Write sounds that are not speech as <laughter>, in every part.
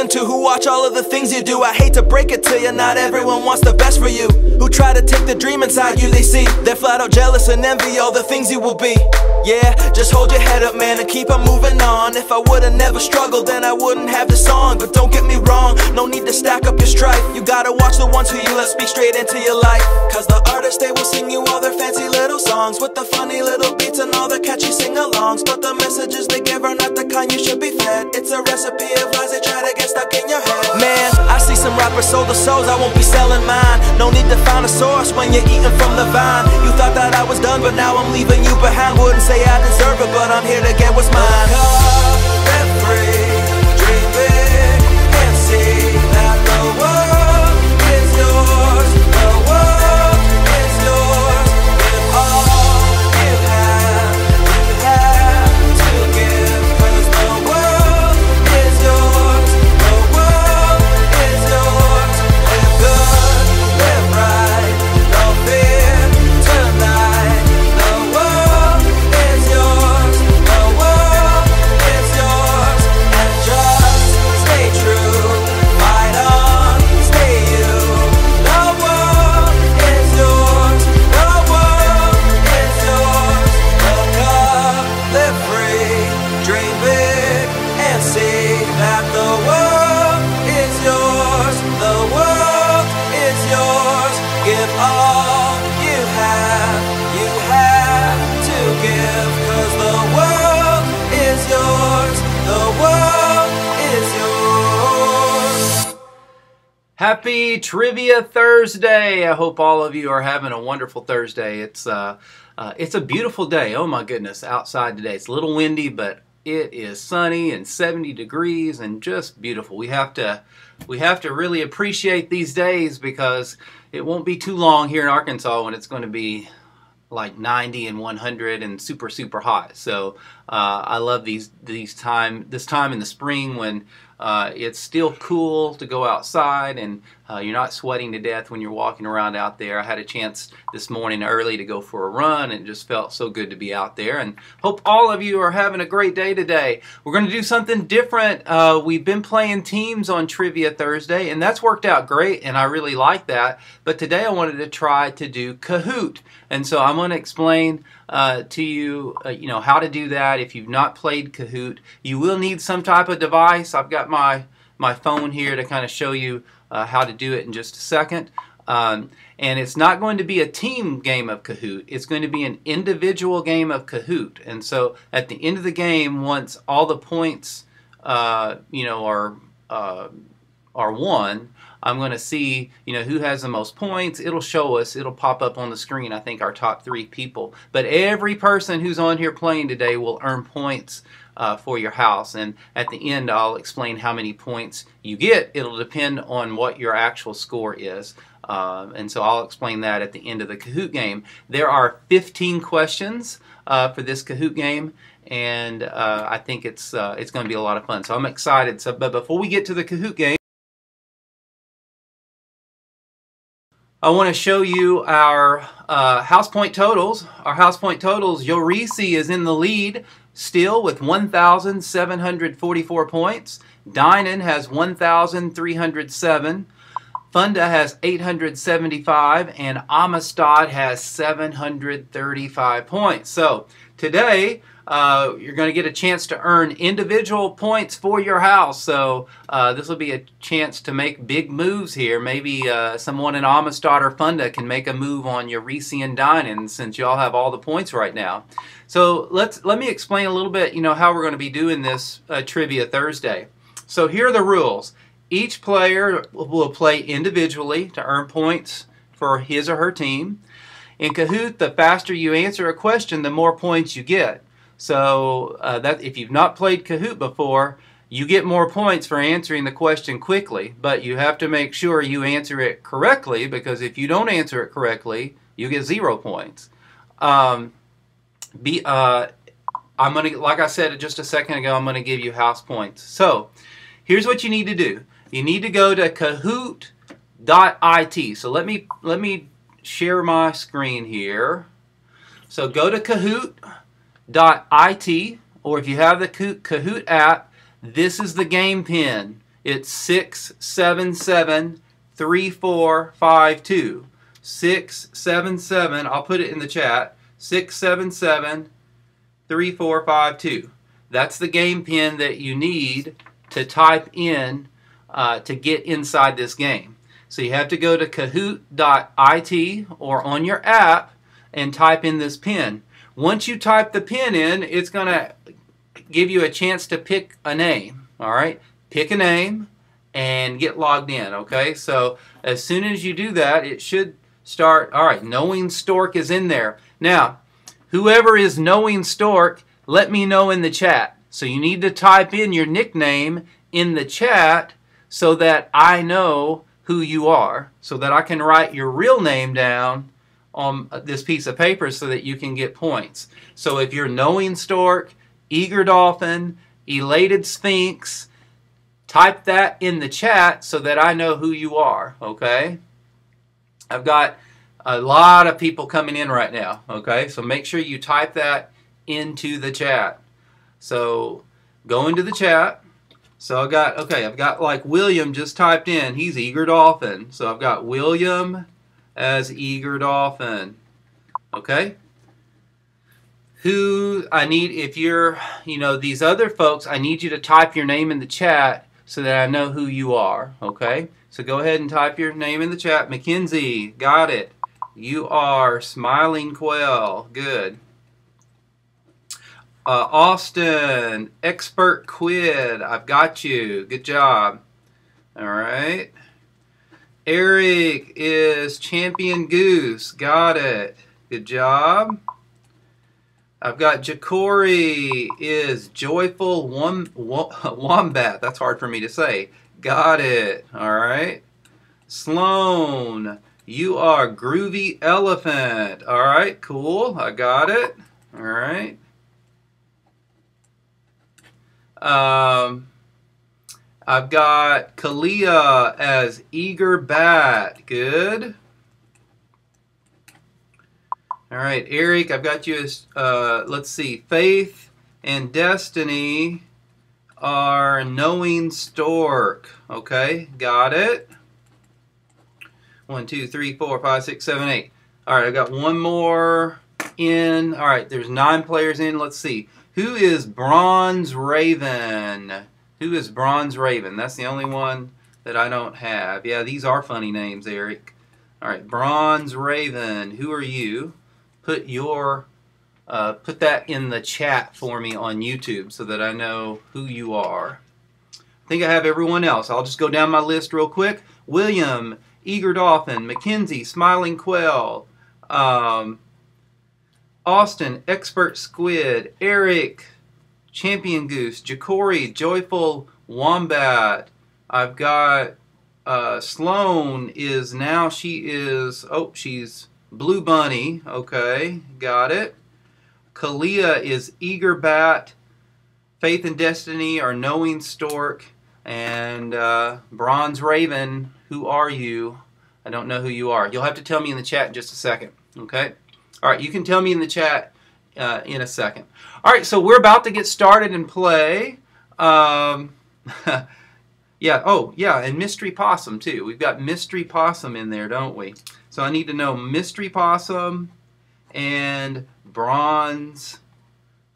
listen to, who watch all of the things you do. I hate to break it to you, not everyone wants the best for you. Who try to take the dream inside you, they see they're flat out jealous and envy all the things you will be. Yeah, just hold your head up, man, and keep on moving on. If I would've never struggled, then I wouldn't have this song. But don't get me wrong, no need to stack up your strife. You gotta watch the ones who you let speak straight into your life. Cause the artists, they will sing you all their fancy little songs with the funny little beats and all the catchy sing alongs. But the messages they give are not the kind you should be fed. It's a recipe of lies they try to get stuck in your head. Man, I see some rappers sold their souls, I won't be selling mine. No need to find a source when you're eating from the vine. You thought that I was done, but now I'm leaving you behind. Wouldn't say I deserve it, but I'm here to get what's mine. Trivia Thursday! I hope all of you are having a wonderful Thursday. It's uh, uh, it's a beautiful day. Oh my goodness, outside today. It's a little windy, but it is sunny and 70 degrees and just beautiful. We have to we have to really appreciate these days because it won't be too long here in Arkansas when it's going to be like 90 and 100 and super super hot. So uh, I love these these time this time in the spring when uh, it's still cool to go outside and uh, you're not sweating to death when you're walking around out there. I had a chance this morning early to go for a run and it just felt so good to be out there. And hope all of you are having a great day today. We're going to do something different. Uh, we've been playing teams on Trivia Thursday and that's worked out great and I really like that. But today I wanted to try to do Kahoot. And so I'm going to explain uh, to you, uh, you know, how to do that. If you've not played Kahoot, you will need some type of device. I've got my my phone here to kind of show you uh, how to do it in just a second. Um, and it's not going to be a team game of Kahoot. It's going to be an individual game of Kahoot. And so at the end of the game, once all the points, uh, you know, are uh, are won, I'm going to see, you know, who has the most points. It'll show us, it'll pop up on the screen, I think, our top three people. But every person who's on here playing today will earn points uh, for your house. And at the end, I'll explain how many points you get. It'll depend on what your actual score is. Uh, and so I'll explain that at the end of the Kahoot game. There are 15 questions uh, for this Kahoot game and uh, I think it's uh, it's going to be a lot of fun. So I'm excited. So, but before we get to the Kahoot game, I want to show you our uh, house point totals. Our house point totals, Yorisi is in the lead still with 1,744 points. Dynan has 1,307. Funda has 875 and Amistad has 735 points. So today uh, you're going to get a chance to earn individual points for your house. So uh, this will be a chance to make big moves here. Maybe uh, someone in Amistad or Funda can make a move on Eurisi and Dynan since y'all have all the points right now. So let's let me explain a little bit, you know, how we're going to be doing this uh, Trivia Thursday. So here are the rules. Each player will play individually to earn points for his or her team. In Kahoot, the faster you answer a question, the more points you get. So uh, that if you've not played Kahoot before, you get more points for answering the question quickly, but you have to make sure you answer it correctly because if you don't answer it correctly, you get zero points. Um, be, uh, I'm gonna, like I said just a second ago, I'm gonna give you house points. So here's what you need to do. You need to go to Kahoot.it. So let me let me share my screen here. So go to Kahoot.it, or if you have the Kahoot app, this is the game pin. It's 677 3452. 677, I'll put it in the chat. 677 3452. That's the game pin that you need to type in uh, to get inside this game. So you have to go to kahoot.it or on your app and type in this pin. Once you type the pin in, it's going to give you a chance to pick a name. All right, pick a name and get logged in. Okay, so as soon as you do that, it should start. All right, knowing Stork is in there. Now, whoever is knowing Stork, let me know in the chat. So you need to type in your nickname in the chat so that I know who you are, so that I can write your real name down on this piece of paper so that you can get points. So if you're knowing Stork, eager dolphin, elated sphinx, type that in the chat so that I know who you are, okay? I've got a lot of people coming in right now, okay? So make sure you type that into the chat. So go into the chat. So I've got, okay, I've got like William just typed in. He's eager dolphin. So I've got William as eager dolphin. Okay? Who I need, if you're, you know, these other folks, I need you to type your name in the chat so that I know who you are. Okay? So go ahead and type your name in the chat. Mackenzie, got it. You are Smiling Quail. Good. Uh, Austin, Expert Squid. I've got you. Good job. All right. Eric is Champion Goose. Got it. Good job. I've got Jacory is Joyful Wom <laughs> Wombat. That's hard for me to say. Got it. All right. Sloan, you are Groovy Elephant. All right, cool. I got it. All right. Um, I've got Kalia as Eager Bat. Good. All right, Eric, I've got you as, uh, let's see, Faith and Destiny are Knowing Stork. Okay, got it. One, two, three, four, five, six, seven, eight. All right, I've got one more in. All right, there's nine players in. Let's see. Who is Bronze Raven? Who is Bronze Raven? That's the only one that I don't have. Yeah, these are funny names, Eric. All right, Bronze Raven. Who are you? Put your uh, put that in the chat for me on YouTube so that I know who you are. I think I have everyone else. I'll just go down my list real quick. William, Eager Dolphin, Mackenzie, Smiling Quail, um, Austin, Expert Squid, Eric, Champion Goose, Jacory, Joyful Wombat. I've got uh, Sloan is now she is oh she's Blue Bunny. Okay, got it. Kalia is Eager Bat. Faith and Destiny are Knowing Stork. And uh, Bronze Raven, who are you? I don't know who you are. You'll have to tell me in the chat in just a second. Okay? All right, you can tell me in the chat uh, in a second. All right, so we're about to get started and play. Um, <laughs> yeah, oh, yeah, and Mystery Possum, too. We've got Mystery Possum in there, don't we? So I need to know Mystery Possum and Bronze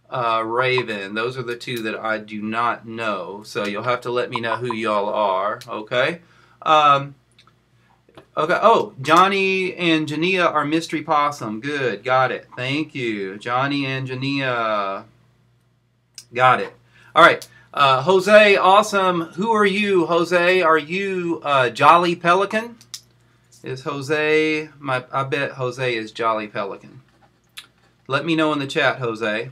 uh, Raven. Those are the two that I do not know. So you'll have to let me know who y'all are, okay? Um, Okay. Oh, Johnny and Jania are Mystery Possum. Good. Got it. Thank you. Johnny and Jania. Got it. All right. Uh, Jose, awesome. Who are you, Jose? Are you uh, Jolly Pelican? Is Jose, my, I bet Jose is Jolly Pelican. Let me know in the chat, Jose.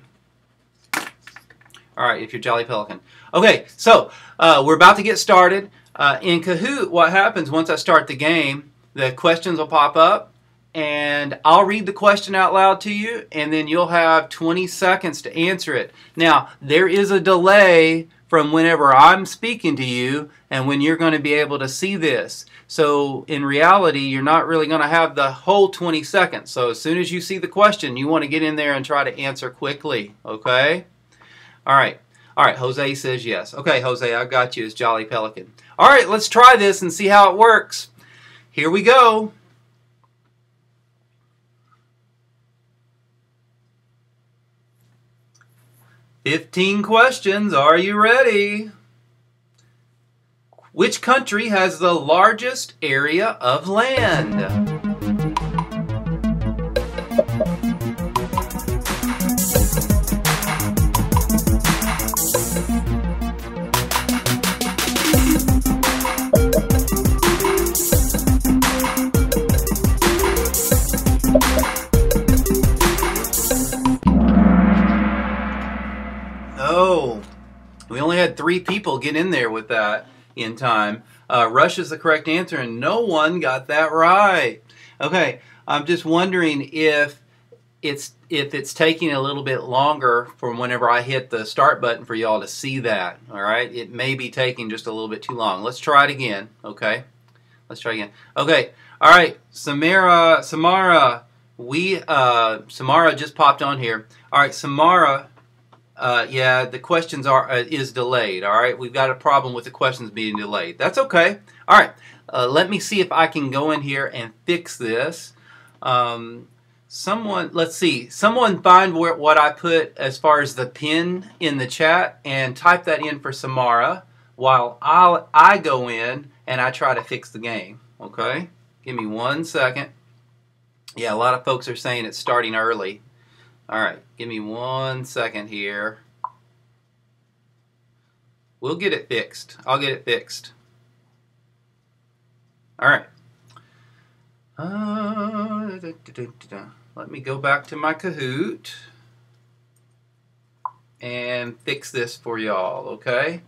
All right, if you're Jolly Pelican. Okay, so uh, we're about to get started. Uh, in Kahoot, what happens once I start the game, the questions will pop up and I'll read the question out loud to you and then you'll have 20 seconds to answer it. Now, there is a delay from whenever I'm speaking to you and when you're going to be able to see this. So in reality, you're not really going to have the whole 20 seconds. So as soon as you see the question, you want to get in there and try to answer quickly, okay? All right. All right, Jose says yes. Okay, Jose, I got you as Jolly Pelican. All right, let's try this and see how it works. Here we go. Fifteen questions. Are you ready? Which country has the largest area of land? Three people get in there with that in time. Uh, is the correct answer, and no one got that right. Okay, I'm just wondering if it's if it's taking a little bit longer from whenever I hit the start button for y'all to see that. All right, it may be taking just a little bit too long. Let's try it again. Okay, let's try again. Okay, all right, Samara, Samara, we uh, Samara just popped on here. All right, Samara uh, yeah, the questions are uh, is delayed. All right, we've got a problem with the questions being delayed. That's okay. All right, uh, let me see if I can go in here and fix this. Um, someone, let's see, someone find where, what I put as far as the pin in the chat and type that in for Samara while i I go in and I try to fix the game. Okay, give me one second. Yeah, a lot of folks are saying it's starting early. All right, give me one second here. We'll get it fixed. I'll get it fixed. All right. Uh, da, da, da, Let me go back to my Kahoot and fix this for y'all, okay?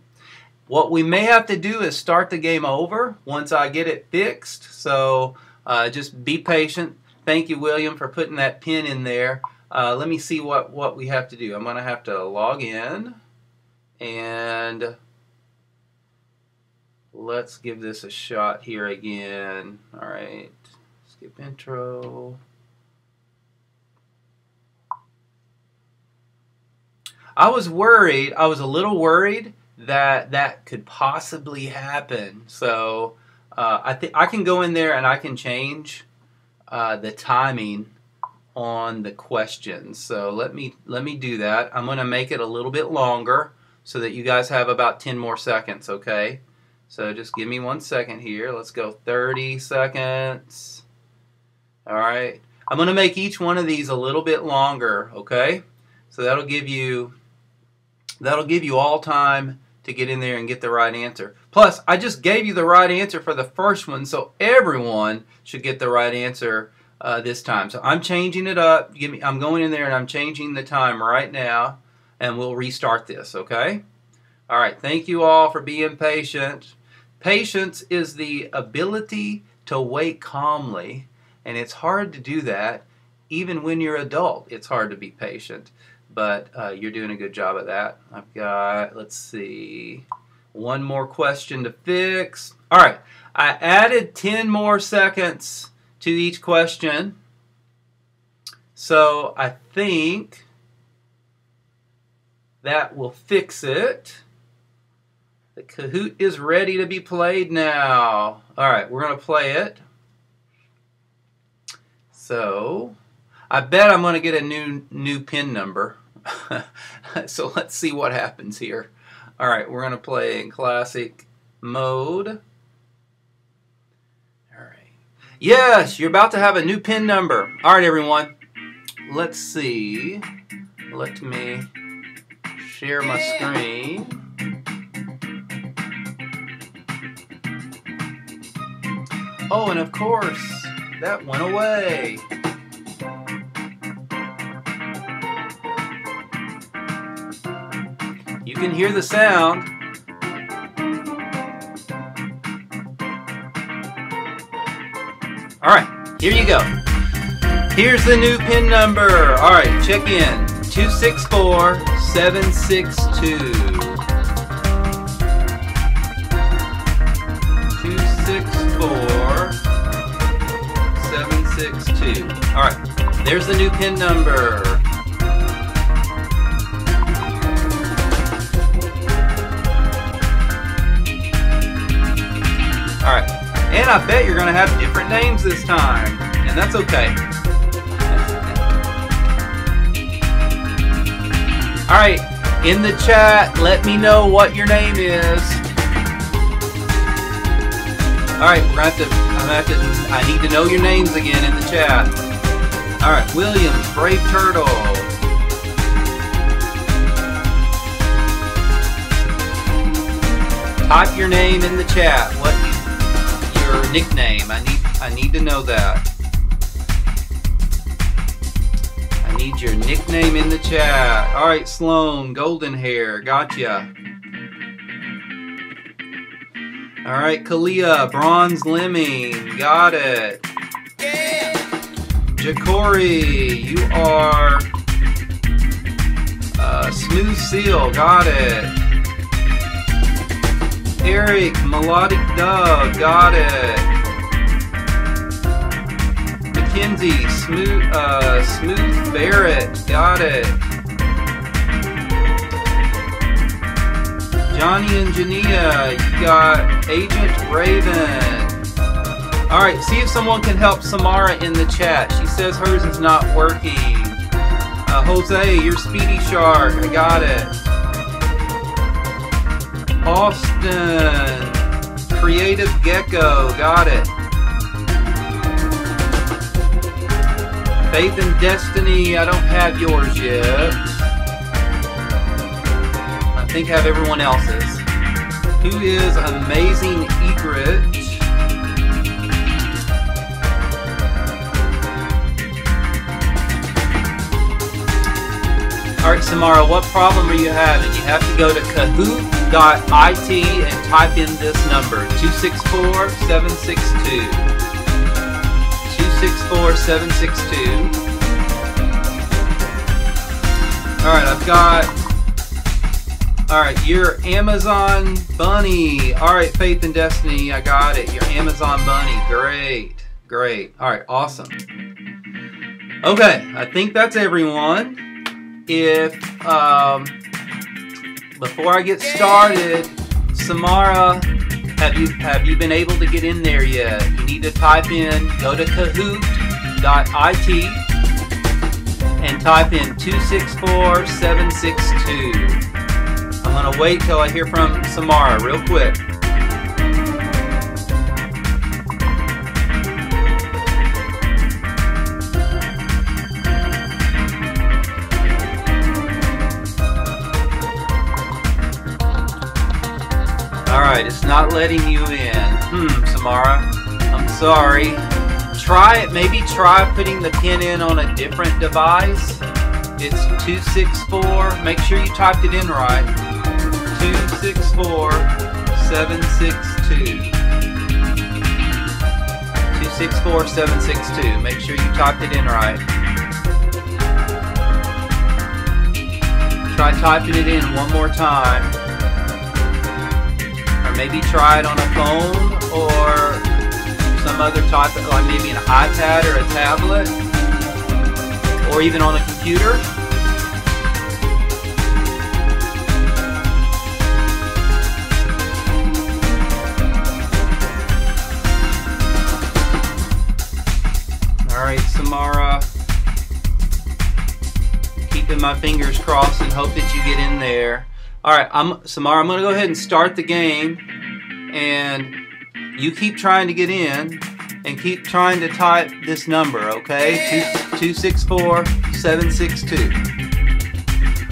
What we may have to do is start the game over once I get it fixed. So uh, just be patient. Thank you, William, for putting that pin in there. Uh, let me see what, what we have to do. I'm going to have to log in and let's give this a shot here again. All right, skip intro. I was worried, I was a little worried that that could possibly happen. So uh, I think I can go in there and I can change uh, the timing on the questions. So let me let me do that. I'm going to make it a little bit longer so that you guys have about 10 more seconds, okay? So just give me one second here. Let's go 30 seconds. All right. I'm going to make each one of these a little bit longer, okay? So that'll give you that'll give you all time to get in there and get the right answer. Plus, I just gave you the right answer for the first one, so everyone should get the right answer uh, this time. So I'm changing it up. Give me, I'm going in there and I'm changing the time right now, and we'll restart this, okay? All right, thank you all for being patient. Patience is the ability to wait calmly, and it's hard to do that even when you're adult. It's hard to be patient, but uh, you're doing a good job of that. I've got, let's see, one more question to fix. All right, I added 10 more seconds to each question. So I think that will fix it. The Kahoot is ready to be played now. All right, we're going to play it. So I bet I'm going to get a new new pin number. <laughs> so let's see what happens here. All right, we're going to play in classic mode. Yes, you're about to have a new PIN number. All right, everyone. Let's see. Let me share my screen. Oh, and of course, that went away. You can hear the sound. All right, here you go. Here's the new PIN number. All right, check in. 264 762. 264 762. All right, there's the new PIN number. Man, I bet you're going to have different names this time. And that's okay. All right, in the chat, let me know what your name is. All right, we're have to. Have to. I need to know your names again in the chat. All right, Williams, Brave Turtle. Type your name in the chat. What nickname? I need. I need to know that. I need your nickname in the chat. All right, Sloan, golden hare. Gotcha. All right, Kalia, bronze lemming. Got it. Yeah. Jacory, you are uh, smooth seal. Got it. Eric, melodic dove. Got it. Mackenzie, smooth, uh, smooth Barrett. Got it. Johnny and Jania, you got Agent Raven. All right, see if someone can help Samara in the chat. She says hers is not working. Uh, Jose, you're Speedy Shark. I got it. Austin, Creative Gecko. Got it. Faith and Destiny, I don't have yours yet. I think I have everyone else's. Who is Amazing Egret? All right, Samara, what problem are you having? You have to go to kahoot.it and type in this number 264 762. 264 762. All right, I've got. All right, your Amazon Bunny. All right, Faith and Destiny, I got it. Your Amazon Bunny. Great, great. All right, awesome. Okay, I think that's everyone if um, before I get started, Samara, have you have you been able to get in there yet? You need to type in go to kahoot.it and type in 264762. I'm gonna wait till I hear from Samara real quick. It's not letting you in. Hmm, Samara. I'm sorry. Try it, maybe try putting the pin in on a different device. It's 264. Make sure you typed it in right. 264 762. 264 762. Make sure you typed it in right. Try typing it in one more time maybe try it on a phone or some other type of, like maybe an iPad or a tablet or even on a computer. All right, Samara. Keeping my fingers crossed and hope that you get in there. All right, I'm Samara. I'm to go ahead and start the game, and you keep trying to get in, and keep trying to type this number. Okay, two two six four seven six two.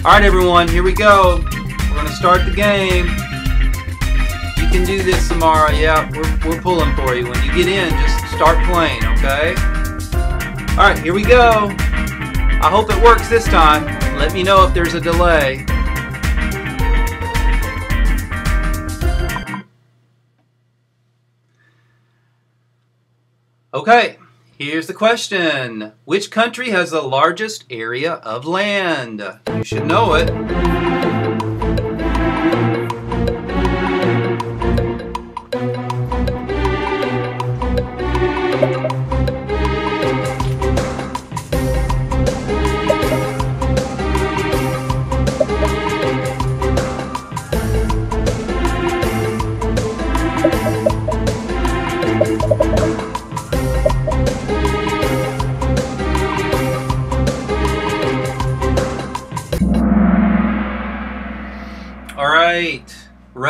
All right, everyone. Here we go. We're to start the game. You can do this, Samara. Yeah, we're we're pulling for you. When you get in, just start playing. Okay. All right, here we go. I hope it works this time. Let me know if there's a delay. Okay, here's the question. Which country has the largest area of land? You should know it.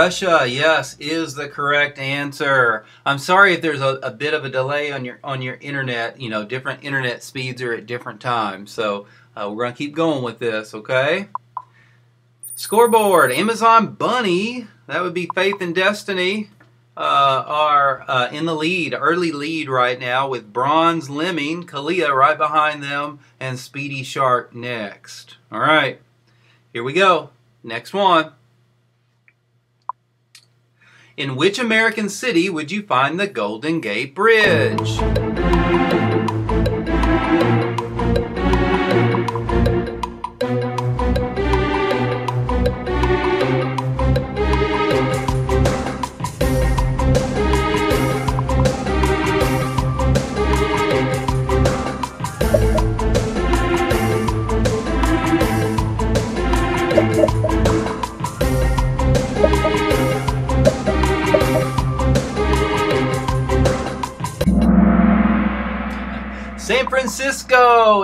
Russia, yes, is the correct answer. I'm sorry if there's a, a, bit of a delay on your on your internet. You know, different internet speeds are at different times. So uh, we're gonna keep going with this, okay? Scoreboard: Amazon Bunny, that would be Faith and Destiny, uh, are uh, in the lead, early lead right now with Bronze Lemming, Kalia right behind them, and Speedy Shark next. All right, here we go. Next one. In which American city would you find the Golden Gate Bridge?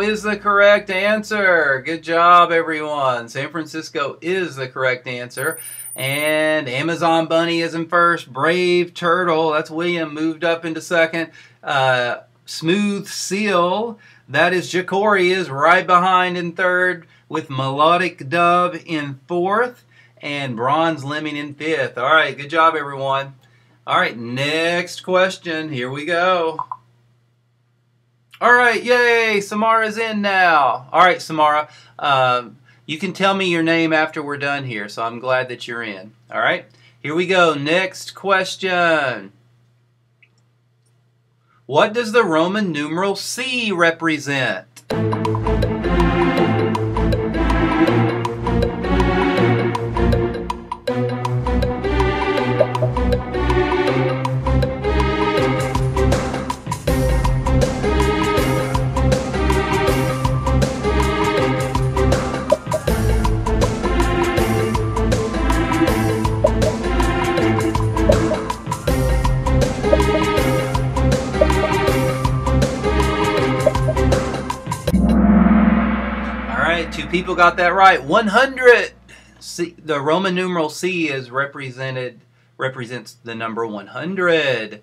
Is the correct answer. Good job, everyone. San Francisco is the correct answer. And Amazon Bunny is in first. Brave Turtle, that's William, moved up into second. Uh, Smooth Seal, that is Jacory, is right behind in third, with Melodic Dove in fourth, and Bronze Lemming in fifth. All right, good job, everyone. All right, next question. Here we go. All right, yay! Samara's in now. All right, Samara, um, you can tell me your name after we're done here, so I'm glad that you're in. All right, here we go. Next question. What does the Roman numeral C represent? Got that right. 100. C, the Roman numeral C is represented represents the number 100.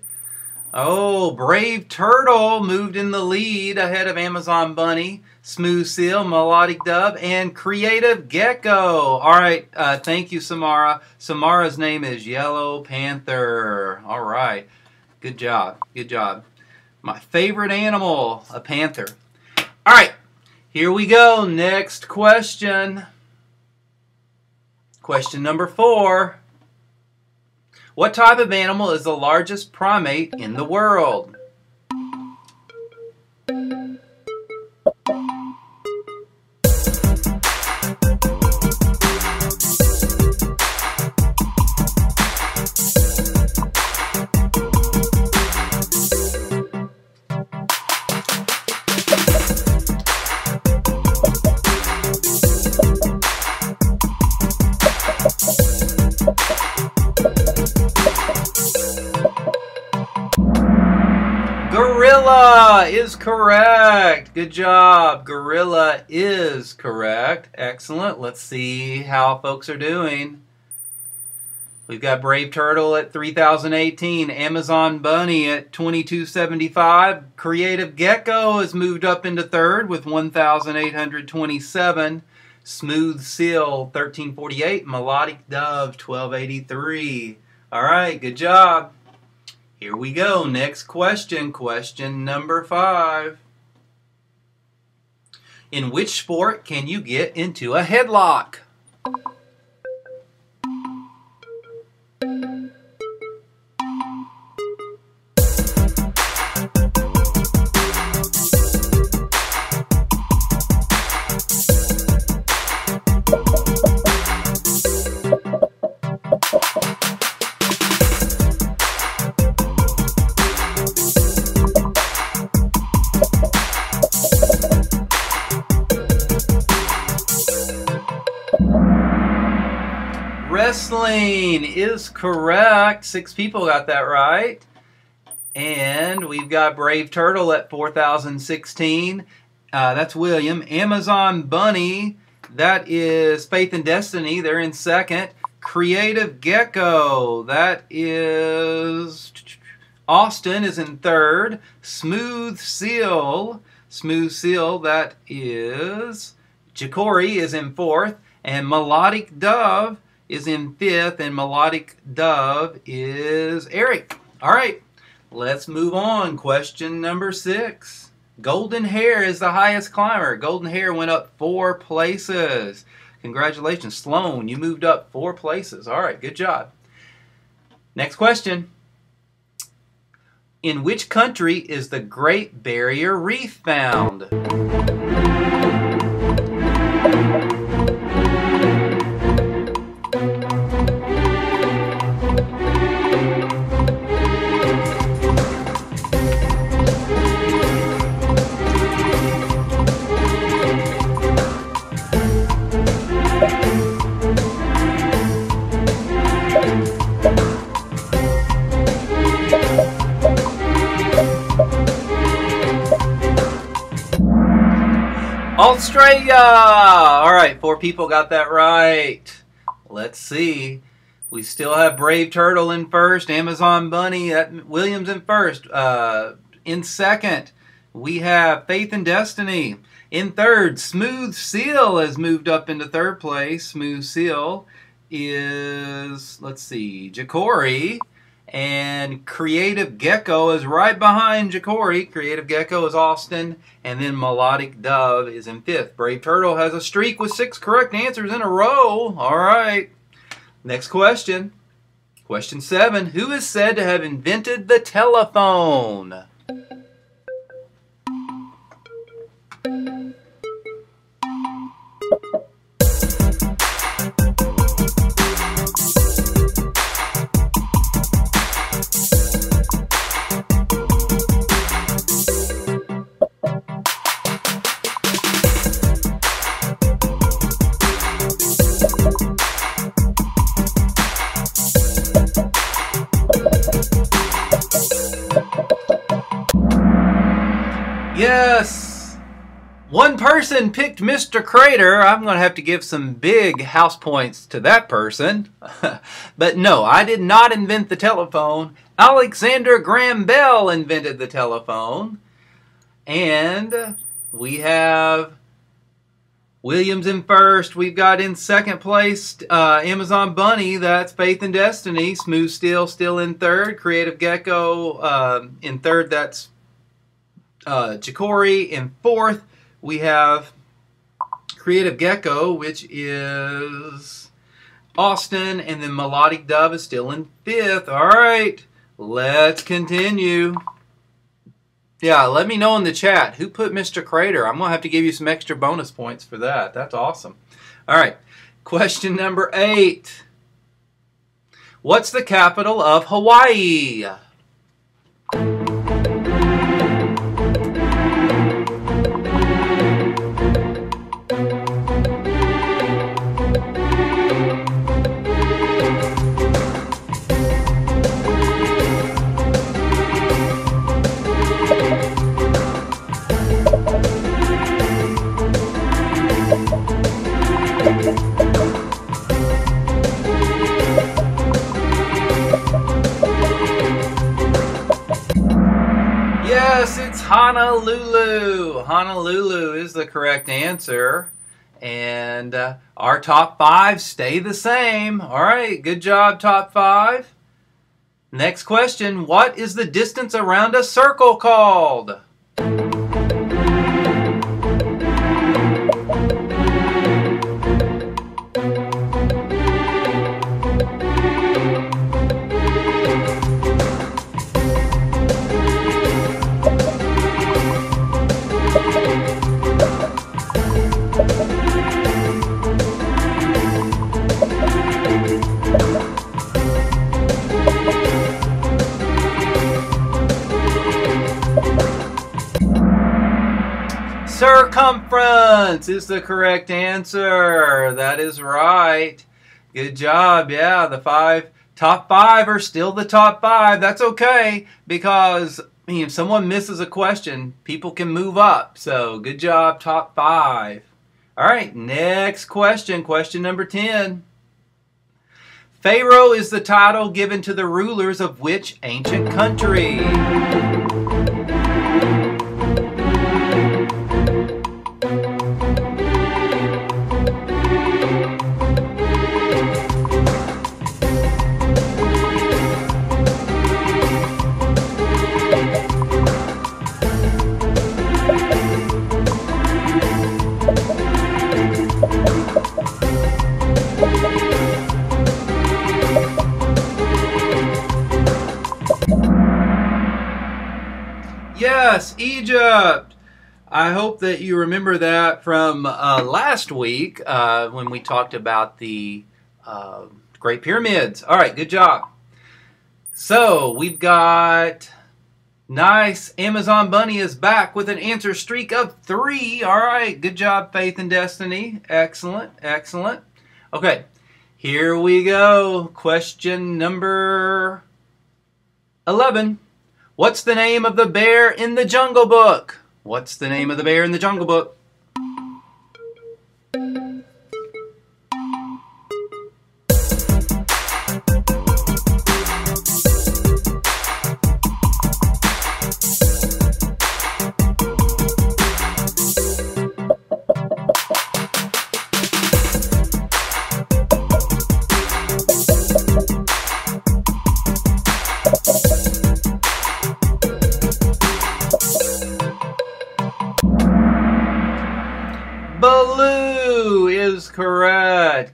Oh, Brave Turtle moved in the lead ahead of Amazon Bunny, Smooth Seal, Melodic Dove, and Creative Gecko. All right, uh, thank you, Samara. Samara's name is Yellow Panther. All right, good job, good job. My favorite animal, a panther. All right, here we go. Next question. Question number four. What type of animal is the largest primate in the world? Gorilla is correct. Good job. Gorilla is correct. Excellent. Let's see how folks are doing. We've got Brave Turtle at 3018, Amazon Bunny at 2275, Creative Gecko has moved up into third with 1827, Smooth Seal 1348, Melodic Dove 1283. All right, good job. Here we go. Next question. Question number five. In which sport can you get into a headlock? Is correct. Six people got that right. And we've got Brave Turtle at 4016. Uh, that's William. Amazon Bunny, that is Faith and Destiny. They're in second. Creative Gecko. That is Austin is in third. Smooth Seal. Smooth Seal. That is Jacory is in fourth. And Melodic Dove is in fifth. And Melodic Dove is Eric. All right. Let's move on. Question number six. Golden Hare is the highest climber. Golden Hare went up four places. Congratulations, Sloan. You moved up four places. All right, good job. Next question. In which country is the Great Barrier Reef found? Australia! All right, four people got that right. Let's see. We still have Brave Turtle in first, Amazon Bunny, Williams in first. Uh, in second, we have Faith and Destiny. In third, Smooth Seal has moved up into third place. Smooth Seal is, let's see, Jacory. And Creative Gecko is right behind Jacory. Creative Gecko is Austin. And then Melodic Dove is in fifth. Brave Turtle has a streak with six correct answers in a row. All right. Next question. Question seven Who is said to have invented the telephone? One person picked Mr. Crader. I'm going to have to give some big house points to that person. <laughs> but no, I did not invent the telephone. Alexander Graham Bell invented the telephone. And we have Williams in first. We've got in second place uh, Amazon Bunny. That's Faith and Destiny. Smooth Steel still in third. Creative Gecko uh, in third. That's uh. In fourth, we have Creative Gecko, which is Austin. And then Melodic Dove is still in fifth. All right, let's continue. Yeah, let me know in the chat who put Mr. Crader. I'm going to have to give you some extra bonus points for that. That's awesome. All right, question number eight. What's the capital of Hawaii? Honolulu. Honolulu is the correct answer. And uh, our top five stay the same. All right, good job, top five. Next question What is the distance around a circle called? Circumference is the correct answer. That is right. Good job. Yeah, the five top five are still the top five. That's okay because I mean, if someone misses a question, people can move up. So good job, top five. All right, next question. Question number 10. Pharaoh is the title given to the rulers of which ancient country? Yes, Egypt. I hope that you remember that from uh, last week uh, when we talked about the uh, Great Pyramids. All right, good job. So we've got nice. Amazon Bunny is back with an answer streak of three. All right, good job, Faith and Destiny. Excellent, excellent. Okay, here we go. Question number 11. What's the name of the bear in the Jungle Book? What's the name of the bear in the Jungle Book?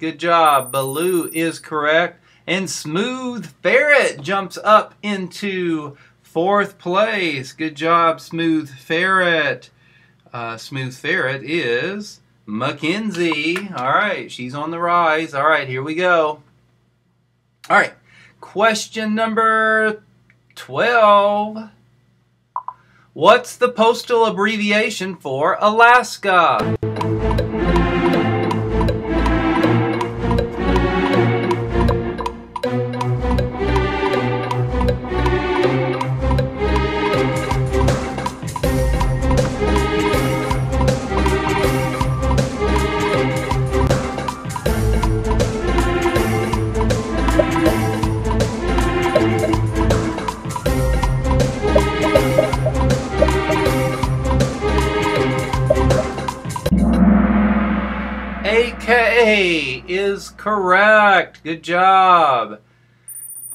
Good job. Baloo is correct. And Smooth Ferret jumps up into fourth place. Good job, Smooth Ferret. Uh, Smooth Ferret is Mackenzie. All right, she's on the rise. All right, here we go. All right, question number 12. What's the postal abbreviation for Alaska? Correct. Good job.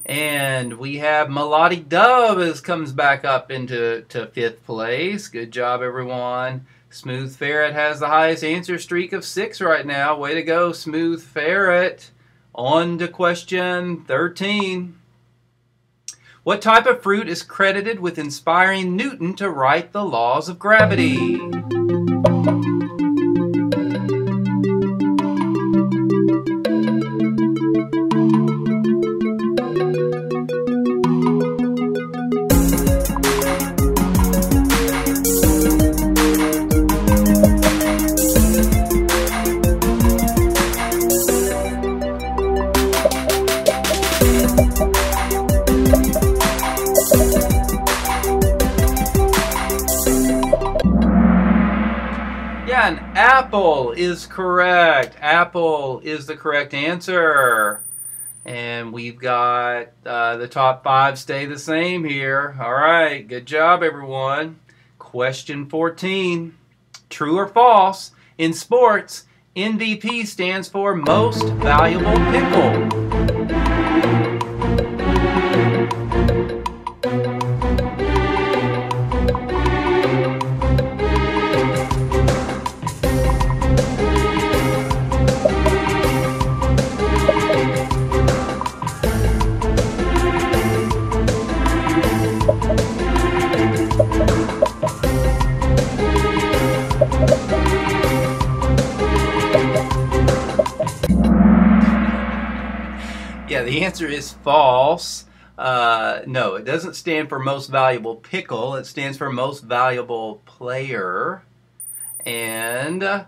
And we have Melodic Dove as comes back up into to fifth place. Good job, everyone. Smooth Ferret has the highest answer streak of six right now. Way to go, Smooth Ferret. On to question 13. What type of fruit is credited with inspiring Newton to write the laws of gravity? Apple is correct. Apple is the correct answer. And we've got uh, the top five stay the same here. All right, good job, everyone. Question 14 True or false? In sports, MVP stands for Most Valuable Pickle. Answer is false. Uh, no, it doesn't stand for most valuable pickle. It stands for most valuable player. And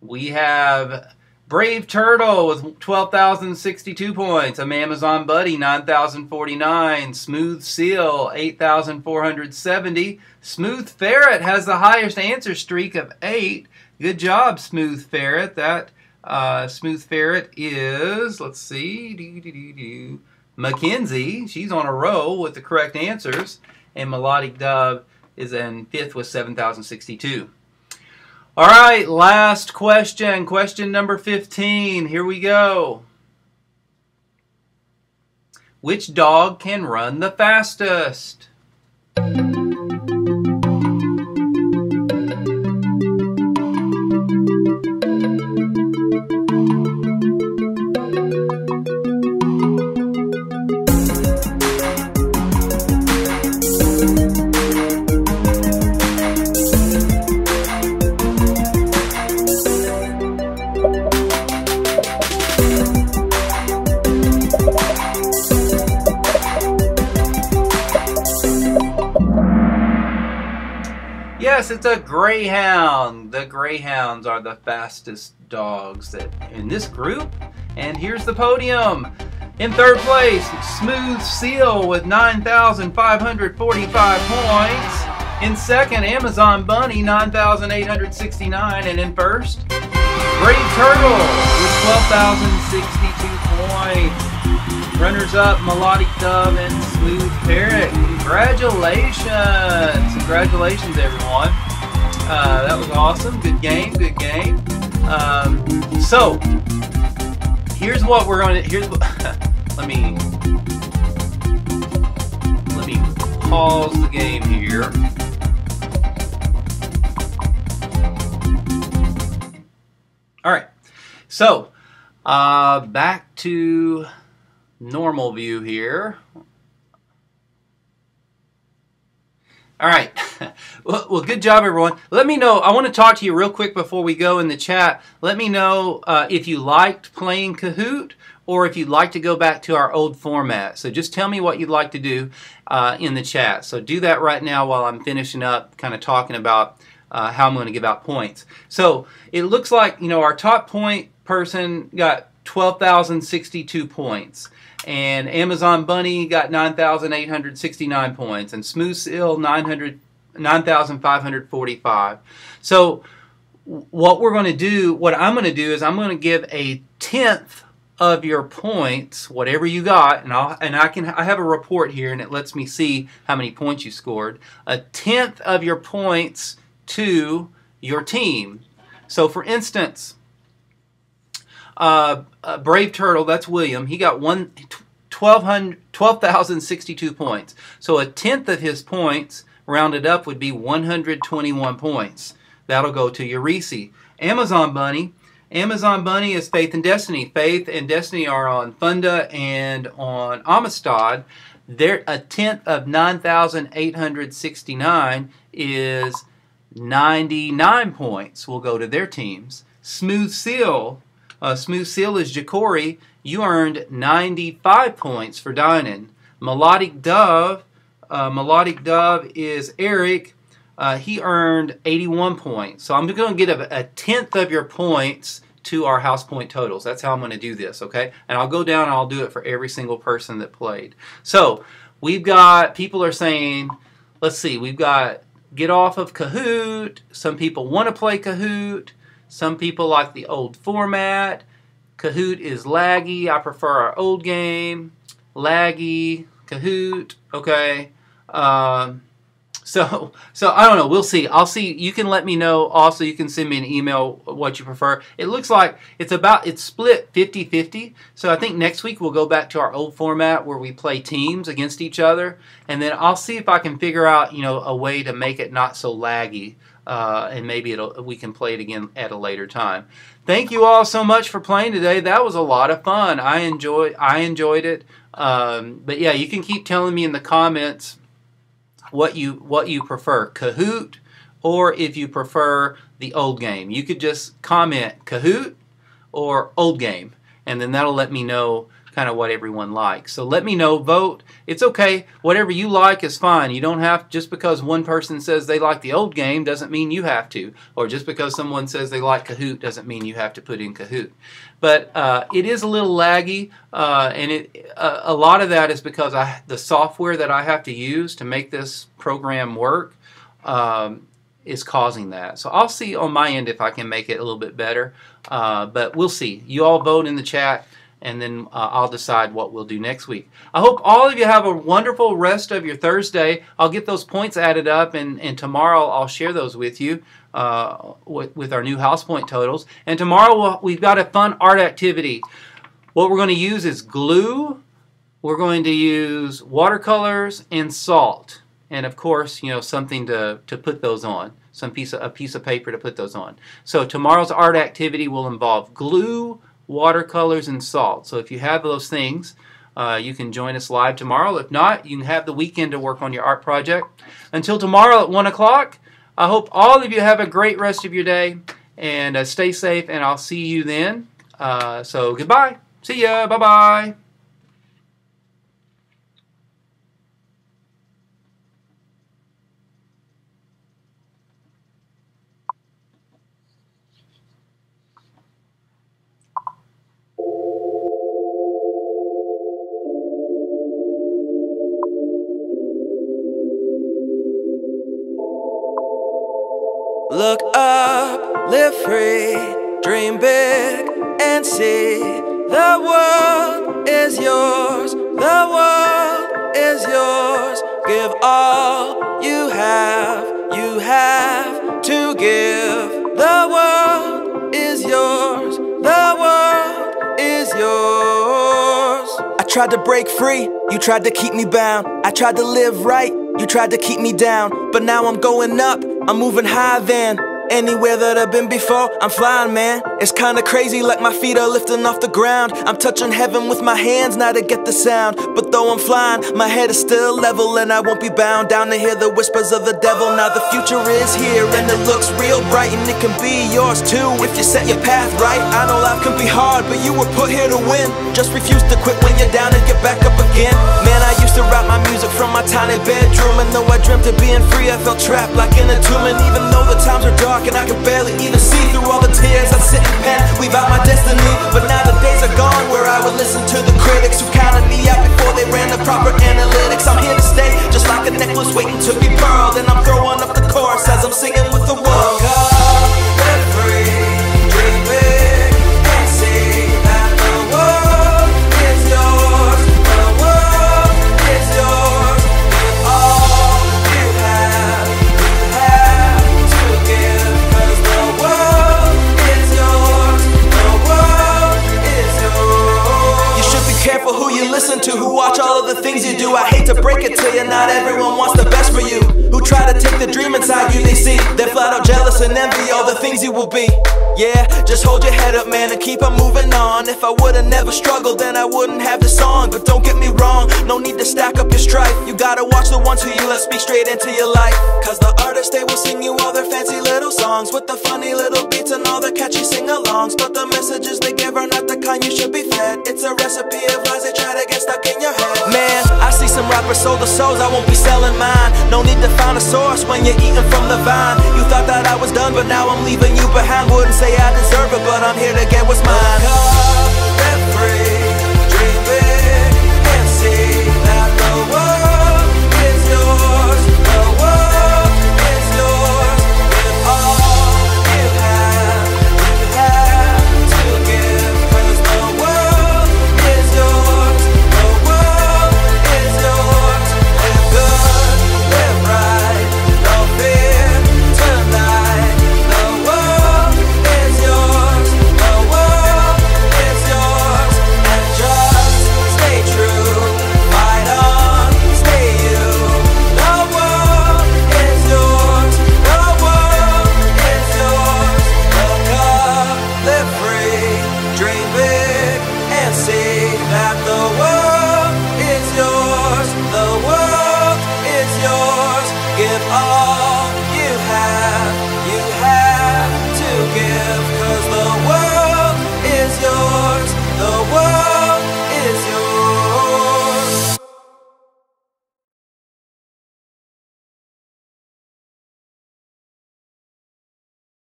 we have Brave Turtle with 12,062 points. A Amazon Bunny, 9,049. Smooth Seal, 8,470. Smooth Ferret has the highest answer streak of 8. Good job, Smooth Ferret. That Uh, Smooth Ferret is, let's see, doo, doo, doo. Mackenzie. She's on a roll with the correct answers. And Melodic Dove is in fifth with 7,062. All right, last question. Question number 15. Here we go. Which dog can run the fastest? A greyhound. The greyhounds are the fastest dogs that in this group. And here's the podium. In third place, Smooth Seal with 9,545 points. In second, Amazon Bunny, 9,869. And in first, Brave Turtle with 12,062 points. Runners up, Melodic Dove and Smooth Ferret. Congratulations! Congratulations, everyone. Uh, that was awesome. Good game. Good game. Um, so, here's what we're to. Here's what. <laughs> let me. Let me pause the game here. All right. So, uh, back to normal view here. All right. <laughs> well, good job, everyone. Let me know. I want to talk to you real quick before we go in the chat. Let me know uh, if you liked playing Kahoot or if you'd like to go back to our old format. So just tell me what you'd like to do uh, in the chat. So do that right now while I'm finishing up, kind of talking about uh, how I'm going to give out points. So it looks like, you know, our top point person got 12,062 points and Amazon Bunny got 9,869 points, and Smooth Seal 9,545. So, what we're going to do, what I'm going to do is I'm going to give a tenth of your points, whatever you got, and I and I can I have a report here, and it lets me see how many points you scored. A tenth of your points to your team. So, for instance. Uh, uh, Brave Turtle, that's William. He got one. 12,062 points. So a tenth of his points rounded up would be 121 points. That'll go to Eurisi. Amazon Bunny. Amazon Bunny is Faith and Destiny. Faith and Destiny are on Funda and on Amistad. There, a tenth of 9,869 is 99 points will go to their teams. Smooth Seal uh, Smooth Seal is Jacory. You earned 95 points for dining. Melodic Dove. Uh, Melodic Dove is Eric. Uh, he earned 81 points. So I'm going to get a, a, tenth of your points to our house point totals. That's how I'm going to do this, okay? And I'll go down and I'll do it for every single person that played. So we've got, people are saying, let's see, we've got get off of Kahoot. Some people want to play Kahoot. Some people like the old format. Kahoot is laggy. I prefer our old game. Laggy, Kahoot. Okay. Um, so, so I don't know. We'll see. I'll see. You can let me know. Also, you can send me an email what you prefer. It looks like it's about it's split 50-50. So I think next week we'll go back to our old format where we play teams against each other, and then I'll see if I can figure out you know a way to make it not so laggy uh, and maybe it'll, we can play it again at a later time. Thank you all so much for playing today. That was a lot of fun. I enjoyed I enjoyed it. Um, but yeah, you can keep telling me in the comments what you what you prefer, Kahoot, or if you prefer the old game. You could just comment Kahoot or old game, and then that'll let me know kind of what everyone likes. So let me know, vote. It's okay. Whatever you like is fine. You don't have, just because one person says they like the old game doesn't mean you have to. Or just because someone says they like Kahoot doesn't mean you have to put in Kahoot. But uh, it is a little laggy, uh, and it, uh, a lot of that is because I, the software that I have to use to make this program work um, is causing that. So I'll see on my end if I can make it a little bit better. Uh, but we'll see. You all vote in the chat and then uh, I'll decide what we'll do next week. I hope all of you have a wonderful rest of your Thursday. I'll get those points added up, and, and tomorrow I'll share those with you uh, with, with, our new house point totals. And tomorrow we'll, we've got a fun art activity. What we're going to use is glue. We're going to use watercolors and salt. And of course, you know, something to, to put those on. Some piece of, a piece of paper to put those on. So tomorrow's art activity will involve glue, watercolors, and salt. So if you have those things, uh, you can join us live tomorrow. If not, you can have the weekend to work on your art project. Until tomorrow at 1 o'clock, I hope all of you have a great rest of your day and uh, stay safe, and I'll see you then. Uh, so goodbye. See ya. Bye-bye. Look up, live free, dream big, and see the world is yours. The world is yours. Give all you have, you have to give. The world is yours. The world is yours. I tried to break free, you tried to keep me bound. I tried to live right, you tried to keep me down. But now I'm going up. I'm moving high then. Anywhere that I've been before, I'm flying, man. It's kinda crazy, like my feet are lifting off the ground. I'm touching heaven with my hands, now to get the sound. But though I'm flying, my head is still level, and I won't be bound down to hear the whispers of the devil. Now the future is here, and it looks real bright, and it can be yours too if you set your path right. I know life can be hard, but you were put here to win. Just refuse to quit when you're down and get back up again. Man, I used to write my music from my tiny bedroom, and though I dreamt of being free, I felt trapped like in a tomb. And even though the times are dark, and I can barely even see through all the tears I sit and We've out my destiny But now the days are gone where I would listen to the critics Who counted me out before they ran the proper analytics. I'm here to stay, just like a necklace waiting to be pearled And I'm throwing up the chorus as I'm singing with the world listen to, who watch all of the things you do. I hate to break it to you, not everyone wants the best for you. Who try to take the dream inside you, they see they're flat out jealous and envy all the things you will be. Yeah, just hold your head up, man, and keep on moving on. If I would've never struggled, then I wouldn't have this song. But don't get me wrong, no need to stack up your strife. You gotta watch the ones who you let speak straight into your life. Cause the artists, they will sing you all their fancy little songs with the funny little beats and all the catchy sing alongs. But the messages they give are not the kind you should be fed. It's a recipe of lies they try to get stuck in your head. Man, I see some rappers sold the souls, I won't be selling mine. No need to find a source when you're eating from the vine. You thought that I was done, but now I'm leaving you behind. Wouldn't say I deserve it, but I'm here to get what's mine.